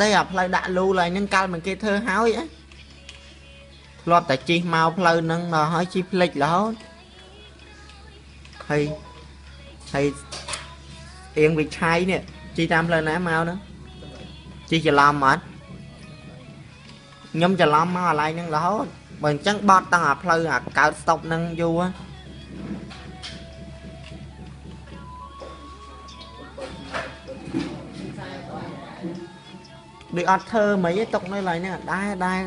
តែអាផ្លូវដាក់លូឡើយហ្នឹងកាលមិនគេធ្វើហើយហ៎ធ្លាប់តែជិះមកផ្លូវហ្នឹងដល់ហើយជិះភ្លេចរហូតហើយហើយអៀងវិឆ័យនេះជិះតាមផ្លូវណាមកហ្នឹងជិះច្រឡំអត់ខ្ញុំច្រឡំមកអាឡ័យហ្នឹងរហូតបើអញ្ចឹងបត់តាំងអាផ្លូវអាកើតស្តុបហ្នឹងយូរ ដូចអត់ធ្វើមិនឯងຕົកនៅឡើយហ្នឹងអត់ដែរដែរ